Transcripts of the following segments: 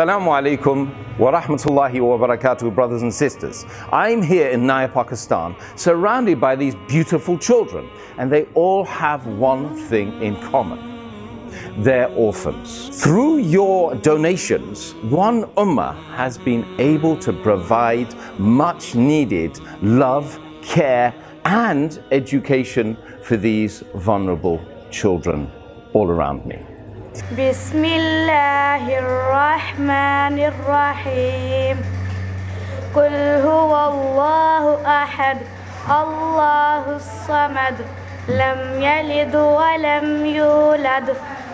Assalamu alaikum wa rahmatullahi wa barakatuh, brothers and sisters. I'm here in Naya, Pakistan, surrounded by these beautiful children, and they all have one thing in common. They're orphans. Through your donations, one ummah has been able to provide much needed love, care, and education for these vulnerable children all around me. بسم الله الرحمن الرحيم قل هو الله أحد الله الصمد لم يلد ولم يولد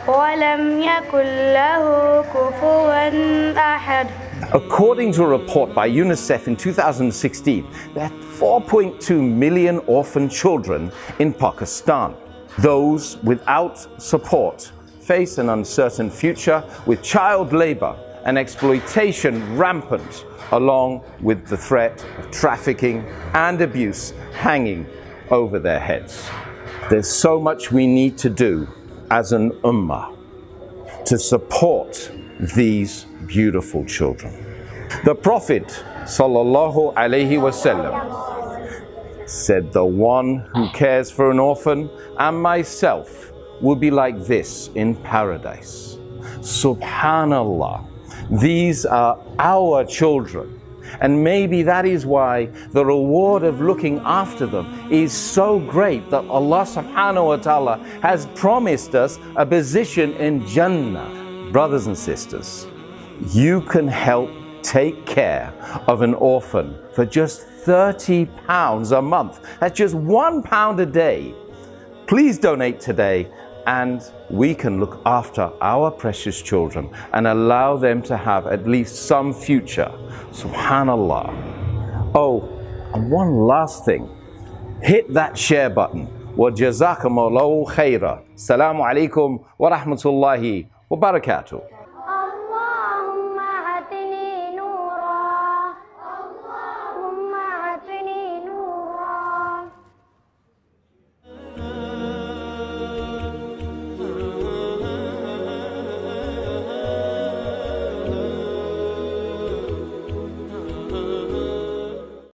ولم يكن له كفوا أحد According to a report by UNICEF in 2016, there are 4.2 million orphan children in Pakistan. Those without support face an uncertain future with child labor and exploitation rampant, along with the threat of trafficking and abuse hanging over their heads. There's so much we need to do as an ummah to support these beautiful children. The Prophet wasallam said, "The one who cares for an orphan and myself will be like this in paradise." Subhanallah. These are our children. And maybe that is why the reward of looking after them is so great that Allah subhanahu wa ta'ala has promised us a position in Jannah. Brothers and sisters, you can help take care of an orphan for just 30 pounds a month. That's just one pound a day. Please donate today and we can look after our precious children and allow them to have at least some future. Subhanallah. Oh, and one last thing. Hit that share button. وجزاكم الله خيرا. السلام عليكم ورحمة الله وبركاته.